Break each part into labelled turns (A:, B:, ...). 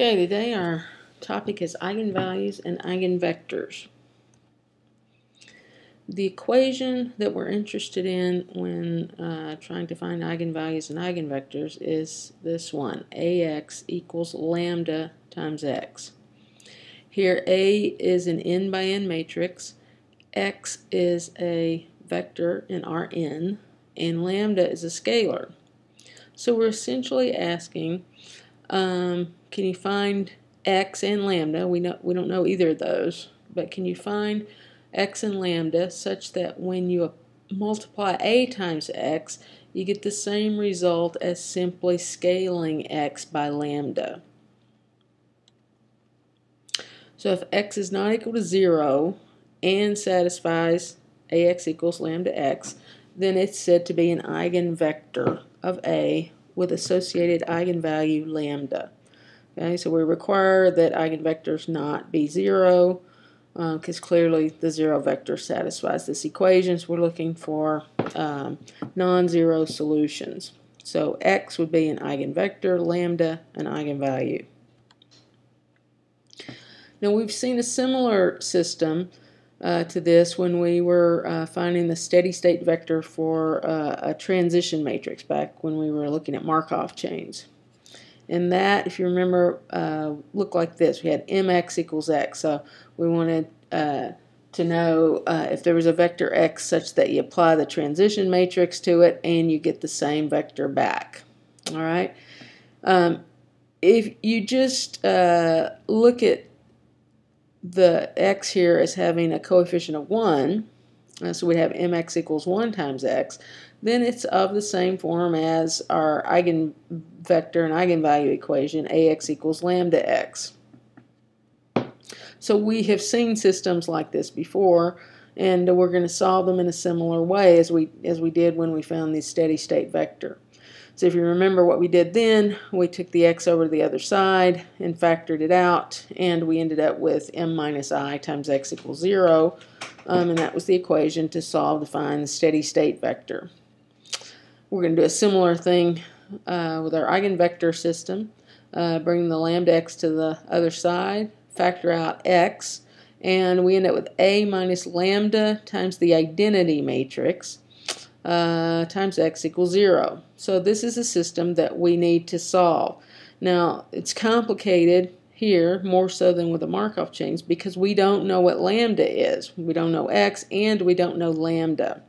A: Okay, today our topic is eigenvalues and eigenvectors. The equation that we're interested in when uh, trying to find eigenvalues and eigenvectors is this one, ax equals lambda times x. Here A is an n by n matrix, x is a vector in Rn, and lambda is a scalar. So we're essentially asking um, can you find x and lambda? We know we don't know either of those, but can you find x and lambda such that when you multiply a times x, you get the same result as simply scaling x by lambda. So if x is not equal to 0 and satisfies ax equals lambda x, then it's said to be an eigenvector of A with associated eigenvalue lambda. Okay, so we require that eigenvectors not be zero because uh, clearly the zero vector satisfies this equation. So we're looking for um, non-zero solutions. So x would be an eigenvector, lambda an eigenvalue. Now we've seen a similar system uh, to this when we were uh, finding the steady state vector for uh, a transition matrix back when we were looking at Markov chains. And that, if you remember, uh, looked like this. We had mx equals x. So we wanted uh, to know uh, if there was a vector x such that you apply the transition matrix to it and you get the same vector back. All right. Um, if you just look at the x here is having a coefficient of 1, uh, so we'd have mx equals 1 times x, then it's of the same form as our eigenvector and eigenvalue equation, ax equals lambda x. So we have seen systems like this before, and we're going to solve them in a similar way as we, as we did when we found the steady state vector. So if you remember what we did then, we took the x over to the other side and factored it out, and we ended up with m minus i times x equals 0, um, and that was the equation to solve to find the steady state vector. We're going to do a similar thing uh, with our eigenvector system. Uh, bring the lambda x to the other side, factor out x, and we end up with a minus lambda times the identity matrix uh, times x equals 0. So this is a system that we need to solve. Now, it's complicated here more so than with the Markov chains because we don't know what lambda is. We don't know x and we don't know lambda.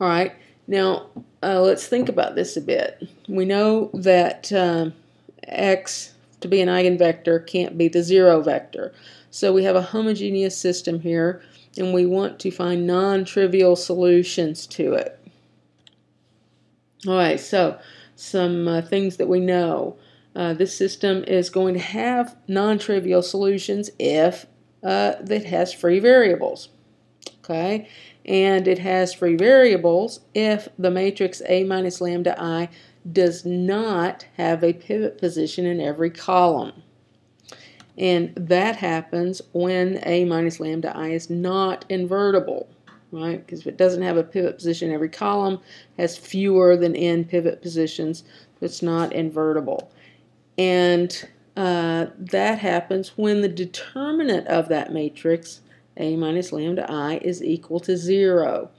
A: All right, now uh, let's think about this a bit. We know that um, x to be an eigenvector can't be the zero vector. So we have a homogeneous system here and we want to find non-trivial solutions to it. All right, so some uh, things that we know. Uh, this system is going to have non-trivial solutions if uh, it has free variables. Okay, and it has free variables if the matrix A minus lambda I does not have a pivot position in every column. And that happens when A minus lambda I is not invertible, right? Because if it doesn't have a pivot position, every column has fewer than n pivot positions, it's not invertible. And uh, that happens when the determinant of that matrix, A minus lambda I, is equal to 0.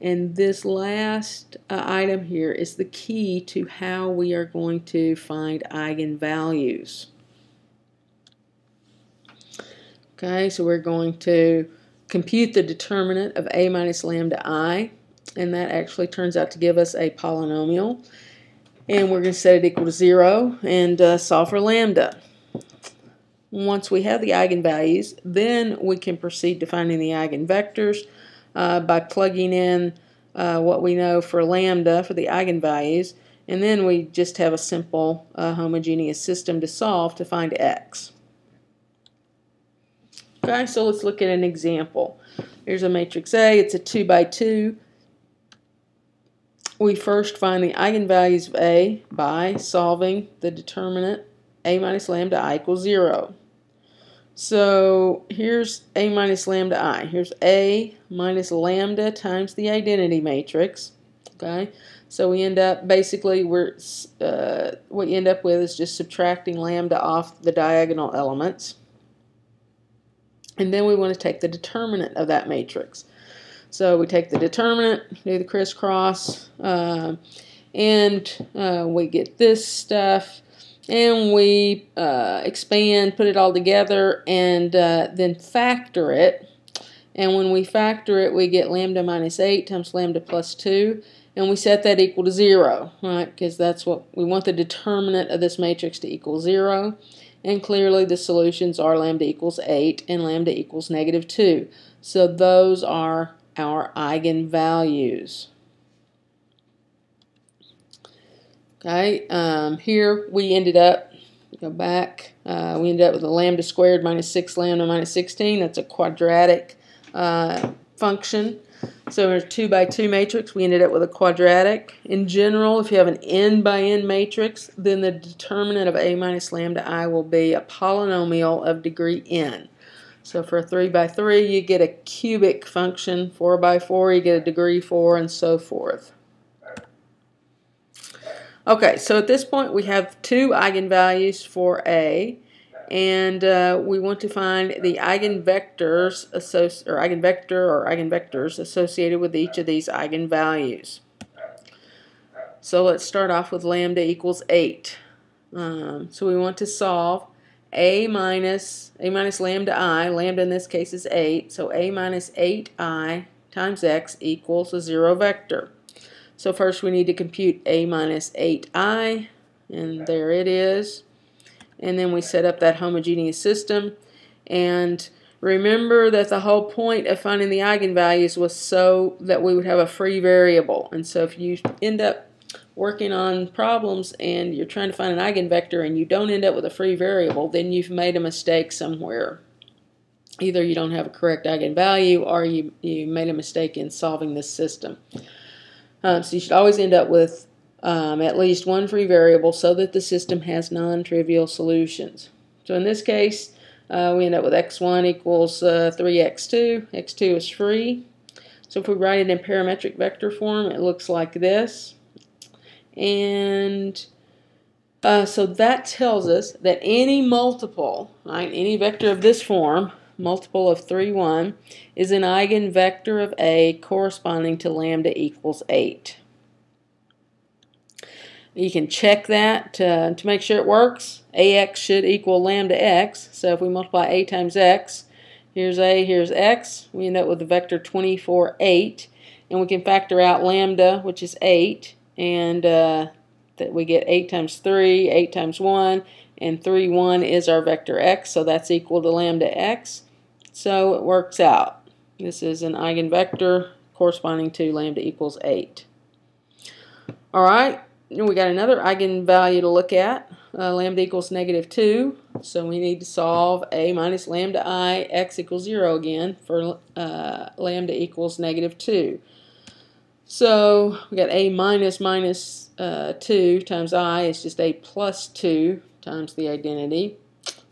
A: And this last uh, item here is the key to how we are going to find eigenvalues. Okay, so we're going to compute the determinant of a minus lambda i, and that actually turns out to give us a polynomial. And we're going to set it equal to 0 and uh, solve for lambda. Once we have the eigenvalues, then we can proceed to finding the eigenvectors uh, by plugging in uh, what we know for lambda for the eigenvalues, and then we just have a simple uh, homogeneous system to solve to find x. Okay, so let's look at an example. Here's a matrix A. It's a 2 by 2. We first find the eigenvalues of A by solving the determinant A minus lambda I equals 0. So here's A minus lambda I. Here's A minus lambda times the identity matrix. Okay, So we end up basically we're uh, what you end up with is just subtracting lambda off the diagonal elements. And then we want to take the determinant of that matrix. So we take the determinant, do the crisscross, uh, and uh, we get this stuff, and we uh, expand, put it all together, and uh, then factor it. And when we factor it, we get lambda minus 8 times lambda plus 2 and we set that equal to 0, right, because that's what we want the determinant of this matrix to equal 0. And clearly the solutions are lambda equals 8 and lambda equals negative 2. So those are our eigenvalues. Okay, um, here we ended up, go back, uh, we ended up with a lambda squared minus 6 lambda minus 16. That's a quadratic uh, function. So in a 2 by 2 matrix, we ended up with a quadratic. In general, if you have an n by n matrix, then the determinant of a minus lambda i will be a polynomial of degree n. So for a 3 by 3, you get a cubic function. 4 by 4, you get a degree 4, and so forth. Okay, so at this point, we have two eigenvalues for a and uh, we want to find the eigenvectors or eigenvector or eigenvectors associated with each of these eigenvalues. So let's start off with lambda equals 8. Um, so we want to solve a minus a minus lambda i, lambda in this case is 8, so a minus 8i times x equals a zero vector. So first we need to compute a minus 8i, and there it is and then we set up that homogeneous system. And remember that the whole point of finding the eigenvalues was so that we would have a free variable. And so if you end up working on problems and you're trying to find an eigenvector and you don't end up with a free variable, then you've made a mistake somewhere. Either you don't have a correct eigenvalue or you, you made a mistake in solving this system. Um, so you should always end up with um, at least one free variable so that the system has non-trivial solutions. So in this case, uh, we end up with x1 equals uh, 3x2. x2 is free. So if we write it in parametric vector form, it looks like this. And uh, so that tells us that any multiple, right, any vector of this form, multiple of 3, 1, is an eigenvector of A corresponding to lambda equals 8. You can check that to, to make sure it works. AX should equal lambda x. So if we multiply A times x, here's A, here's x, we end up with the vector 24, 8. And we can factor out lambda, which is 8, and uh, that we get 8 times 3, 8 times 1, and 3, 1 is our vector x, so that's equal to lambda x. So it works out. This is an eigenvector corresponding to lambda equals 8. All right we got another eigenvalue to look at. Uh, lambda equals negative 2. So we need to solve a minus lambda i x equals 0 again for uh, lambda equals negative 2. So we got a minus minus, uh, 2 times i is just a plus 2 times the identity,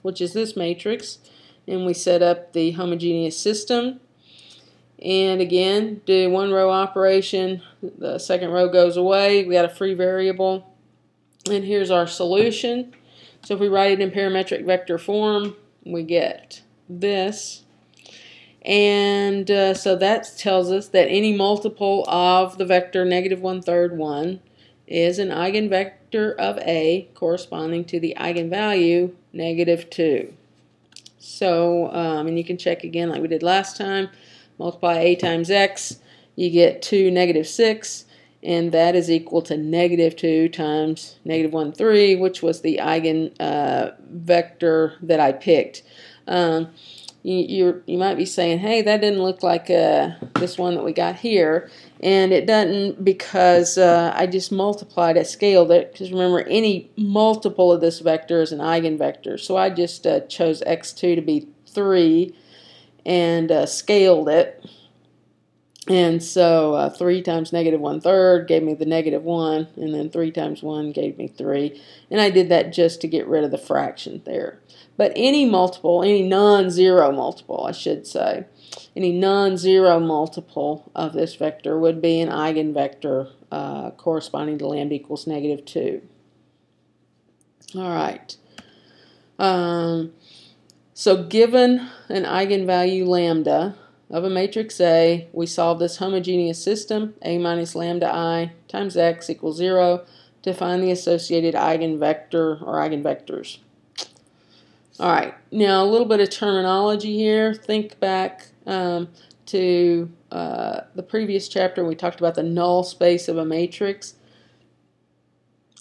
A: which is this matrix. And we set up the homogeneous system. And again, do one row operation. The second row goes away. We got a free variable. And here's our solution. So if we write it in parametric vector form, we get this. And uh, so that tells us that any multiple of the vector negative one-third 1 is an eigenvector of A corresponding to the eigenvalue negative 2. So, um, and you can check again like we did last time multiply a times x, you get 2, negative 6, and that is equal to negative 2 times negative 1, 3, which was the eigen uh, vector that I picked. Um, you, you might be saying, hey, that didn't look like uh, this one that we got here. And it doesn't because uh, I just multiplied, I scaled it. Because remember, any multiple of this vector is an eigenvector. So I just uh, chose x2 to be 3 and uh, scaled it. And so uh, 3 times negative 1 third gave me the negative 1, and then 3 times 1 gave me 3. And I did that just to get rid of the fraction there. But any multiple, any non-zero multiple, I should say, any non-zero multiple of this vector would be an eigenvector uh, corresponding to lambda equals negative 2. All right. Um, so given an eigenvalue lambda of a matrix A, we solve this homogeneous system, A minus lambda I times x equals 0, to find the associated eigenvector or eigenvectors. All right, now a little bit of terminology here. Think back um, to uh, the previous chapter. We talked about the null space of a matrix.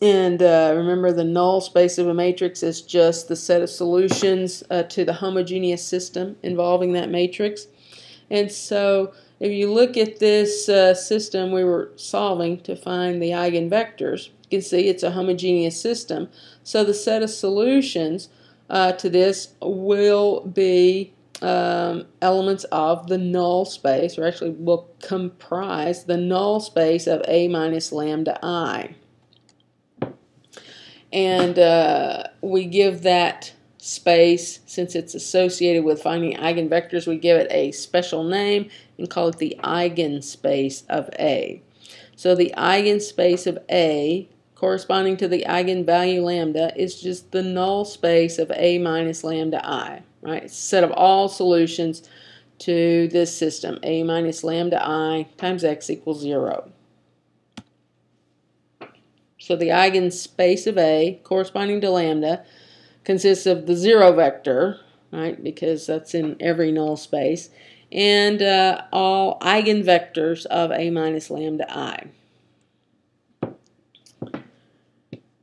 A: And uh, remember, the null space of a matrix is just the set of solutions uh, to the homogeneous system involving that matrix. And so, if you look at this uh, system we were solving to find the eigenvectors, you can see it's a homogeneous system. So, the set of solutions uh, to this will be um, elements of the null space, or actually will comprise the null space of A minus lambda I and uh, we give that space, since it's associated with finding eigenvectors, we give it a special name and call it the eigenspace of A. So the eigenspace of A corresponding to the eigenvalue lambda is just the null space of A minus lambda I, right? It's a set of all solutions to this system, A minus lambda I times x equals 0. So the eigenspace of A corresponding to lambda consists of the zero vector, right, because that's in every null space, and uh, all eigenvectors of A minus lambda I.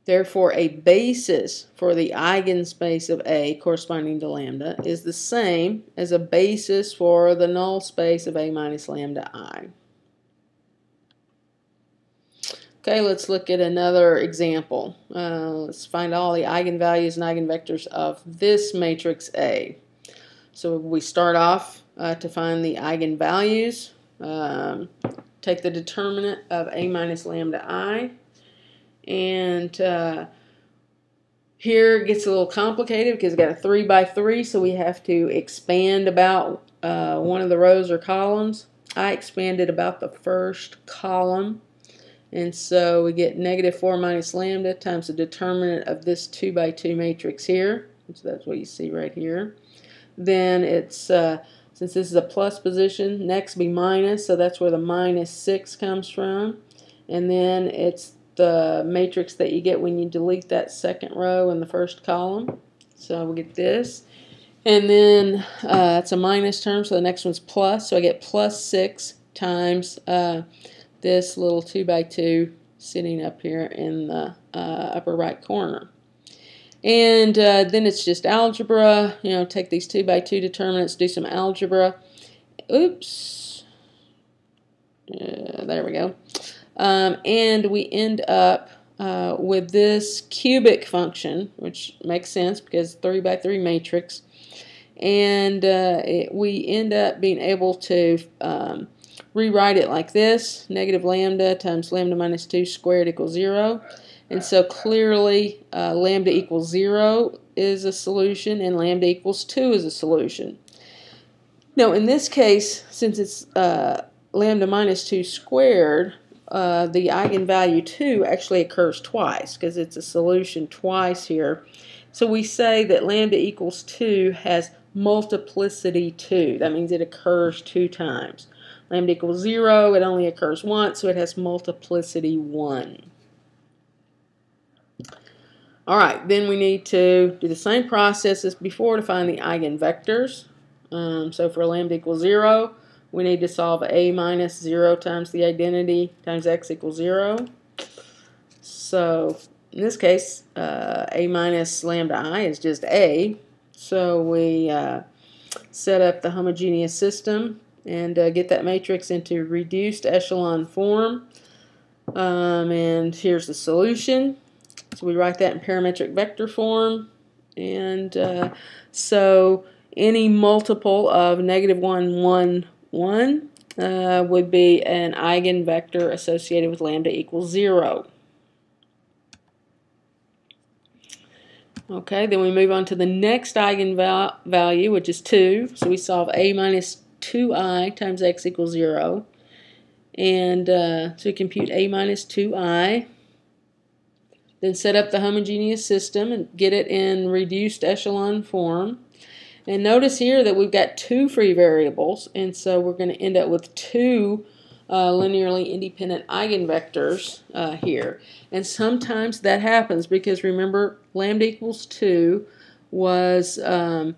A: Therefore, a basis for the eigenspace of A corresponding to lambda is the same as a basis for the null space of A minus lambda I. Okay, let's look at another example. Uh, let's find all the eigenvalues and eigenvectors of this matrix A. So we start off uh, to find the eigenvalues. Um, take the determinant of A minus lambda I. And uh, here it gets a little complicated because we've got a 3 by 3, so we have to expand about uh, one of the rows or columns. I expanded about the first column and so we get negative 4 minus lambda times the determinant of this 2 by 2 matrix here. So that's what you see right here. Then it's, uh, since this is a plus position, next be minus, so that's where the minus 6 comes from. And then it's the matrix that you get when you delete that second row in the first column. So we get this. And then uh, it's a minus term, so the next one's plus. So I get plus 6 times uh, this little 2 by 2 sitting up here in the uh, upper right corner. And uh, then it's just algebra. You know, take these 2 by 2 determinants, do some algebra. Oops. Uh, there we go. Um, and we end up uh, with this cubic function, which makes sense because 3 by 3 matrix. And uh, it, we end up being able to um, rewrite it like this, negative lambda times lambda minus 2 squared equals 0. And so clearly uh, lambda equals 0 is a solution and lambda equals 2 is a solution. Now in this case, since it's uh, lambda minus 2 squared, uh, the eigenvalue 2 actually occurs twice because it's a solution twice here. So we say that lambda equals 2 has multiplicity 2. That means it occurs two times. Lambda equals 0, it only occurs once, so it has multiplicity 1. All right, then we need to do the same process as before to find the eigenvectors. Um, so for lambda equals 0, we need to solve a minus 0 times the identity times x equals 0. So in this case, uh, a minus lambda i is just a. So we uh, set up the homogeneous system and uh, get that matrix into reduced echelon form. Um, and here's the solution. So we write that in parametric vector form. And uh, so any multiple of negative 1, 1, 1 uh, would be an eigenvector associated with lambda equals 0. Okay, then we move on to the next eigenvalue, which is 2. So we solve a minus 2i times x equals 0. And uh, so we compute a minus 2i. Then set up the homogeneous system and get it in reduced echelon form. And notice here that we've got two free variables, and so we're going to end up with two uh, linearly independent eigenvectors uh, here. And sometimes that happens because remember lambda equals 2 was um,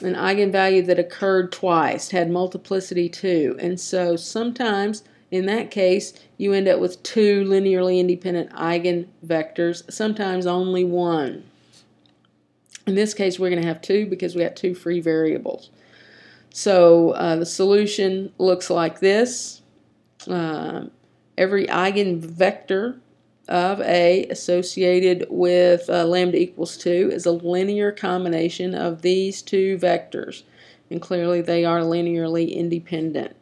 A: an eigenvalue that occurred twice, had multiplicity 2. And so sometimes in that case you end up with two linearly independent eigenvectors, sometimes only one. In this case we're going to have two because we got two free variables. So uh, the solution looks like this. Uh, every eigenvector of A associated with uh, lambda equals 2 is a linear combination of these two vectors. And clearly they are linearly independent.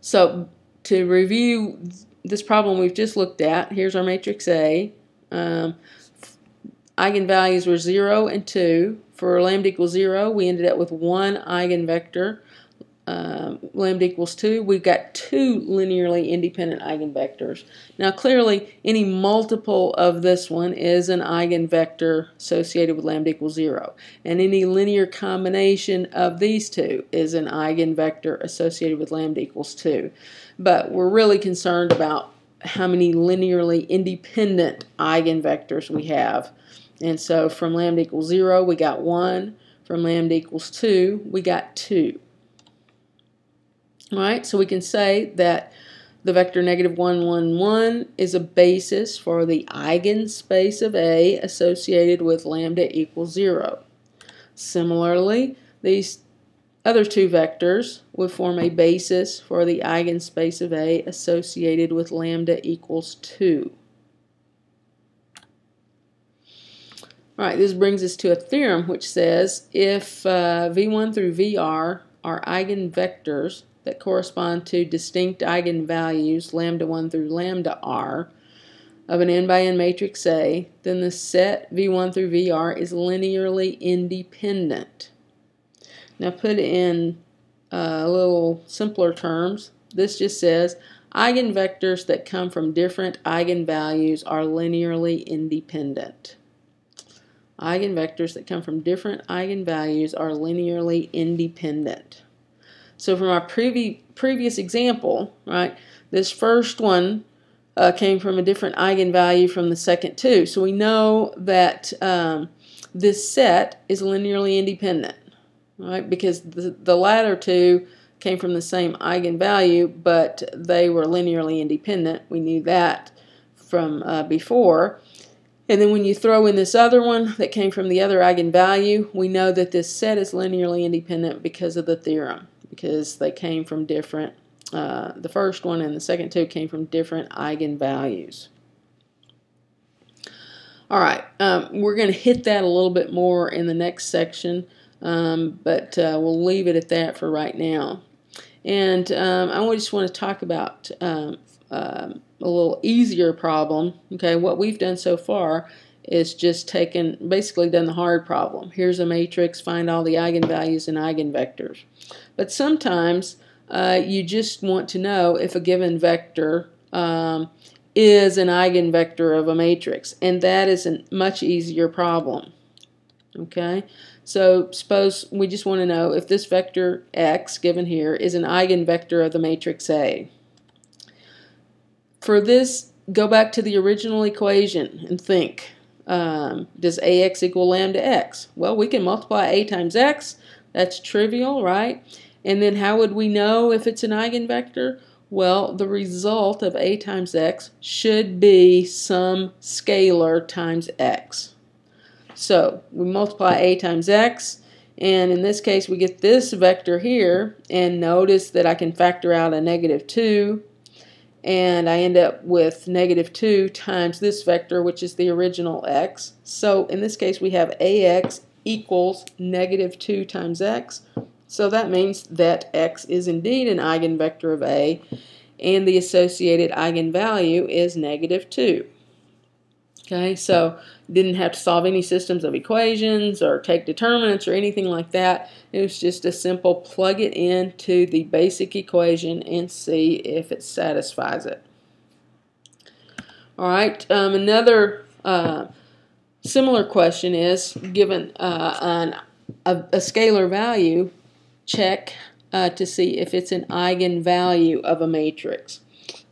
A: So to review this problem we've just looked at, here's our matrix A. Um, eigenvalues were 0 and 2. For lambda equals 0, we ended up with one eigenvector um, lambda equals 2, we've got two linearly independent eigenvectors. Now clearly any multiple of this one is an eigenvector associated with lambda equals 0. And any linear combination of these two is an eigenvector associated with lambda equals 2. But we're really concerned about how many linearly independent eigenvectors we have. And so from lambda equals 0 we got 1. From lambda equals 2 we got 2. All right, so we can say that the vector negative 1, 1, 1 is a basis for the eigenspace of A associated with lambda equals 0. Similarly, these other two vectors would form a basis for the eigenspace of A associated with lambda equals 2. All right, this brings us to a theorem which says if uh, V1 through VR are eigenvectors that correspond to distinct eigenvalues lambda 1 through lambda r of an n by n matrix A, then the set V1 through VR is linearly independent. Now put in uh, a little simpler terms, this just says eigenvectors that come from different eigenvalues are linearly independent. Eigenvectors that come from different eigenvalues are linearly independent. So from our previ previous example, right, this first one uh, came from a different eigenvalue from the second two. So we know that um, this set is linearly independent, right, because the, the latter two came from the same eigenvalue, but they were linearly independent. We knew that from uh, before. And then when you throw in this other one that came from the other eigenvalue, we know that this set is linearly independent because of the theorem because they came from different, uh, the first one and the second two came from different eigenvalues. All right, um, we're going to hit that a little bit more in the next section, um, but uh, we'll leave it at that for right now. And um, I just want to talk about um, um, a little easier problem. Okay, what we've done so far is just taken, basically done the hard problem. Here's a matrix, find all the eigenvalues and eigenvectors. But sometimes uh, you just want to know if a given vector um, is an eigenvector of a matrix, and that is a much easier problem. Okay, so suppose we just want to know if this vector x given here is an eigenvector of the matrix A. For this, go back to the original equation and think. Um, does ax equal lambda x? Well, we can multiply a times x. That's trivial, right? And then how would we know if it's an eigenvector? Well, the result of a times x should be some scalar times x. So we multiply a times x, and in this case we get this vector here, and notice that I can factor out a negative 2, and I end up with negative 2 times this vector, which is the original x. So in this case we have ax equals negative 2 times x, So that means that x is indeed an eigenvector of A and the associated eigenvalue is negative 2. Okay, so didn't have to solve any systems of equations or take determinants or anything like that. It was just a simple plug it into the basic equation and see if it satisfies it. All right, um, another uh, similar question is given uh, an, a, a, scalar value, check uh, to see if it's an eigenvalue of a matrix.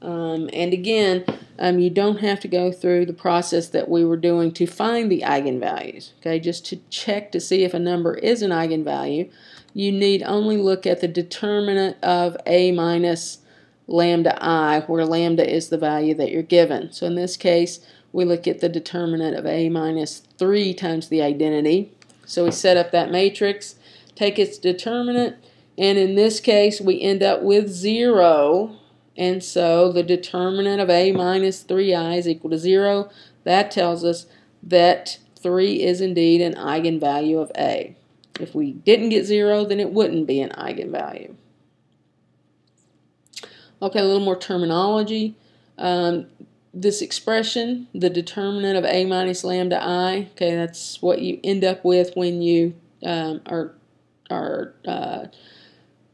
A: Um, and again, um, you don't have to go through the process that we were doing to find the eigenvalues. Okay, just to check to see if a number is an eigenvalue, you need only look at the determinant of a minus lambda i, where lambda is the value that you're given. So in this case, we look at the determinant of a minus 3 times the identity. So we set up that matrix, take its determinant, and in this case, we end up with 0. And so the determinant of a minus 3i is equal to 0. That tells us that 3 is indeed an eigenvalue of a. If we didn't get 0, then it wouldn't be an eigenvalue. Okay, a little more terminology. Um, this expression, the determinant of a minus lambda i, okay, that's what you end up with when you um, are, are uh,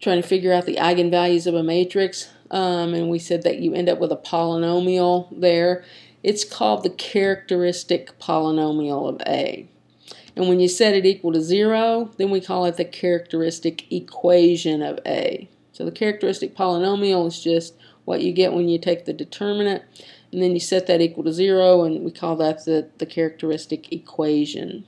A: trying to figure out the eigenvalues of a matrix. Um, and we said that you end up with a polynomial there. It's called the characteristic polynomial of A. And when you set it equal to 0, then we call it the characteristic equation of A. So the characteristic polynomial is just what you get when you take the determinant and then you set that equal to 0 and we call that the, the characteristic equation.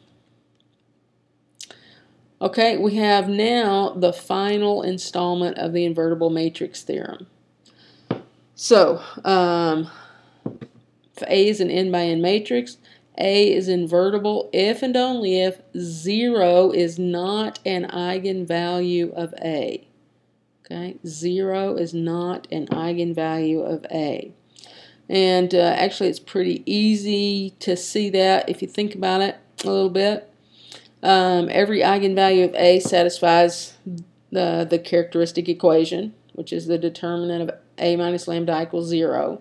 A: Okay, we have now the final installment of the invertible matrix theorem. So, um, if A is an n by n matrix, A is invertible if and only if 0 is not an eigenvalue of A. Okay, 0 is not an eigenvalue of A. And uh, actually, it's pretty easy to see that if you think about it a little bit. Um, every eigenvalue of A satisfies the, the characteristic equation, which is the determinant of A minus lambda equals 0.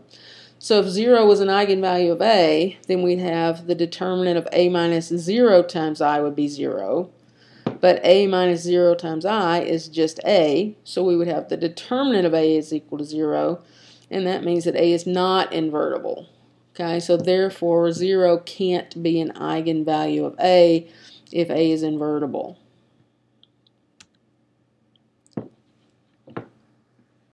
A: So if 0 was an eigenvalue of A, then we'd have the determinant of A minus 0 times I would be 0 but a minus 0 times i is just a, so we would have the determinant of a is equal to 0, and that means that a is not invertible. Okay, so therefore 0 can't be an eigenvalue of a if a is invertible.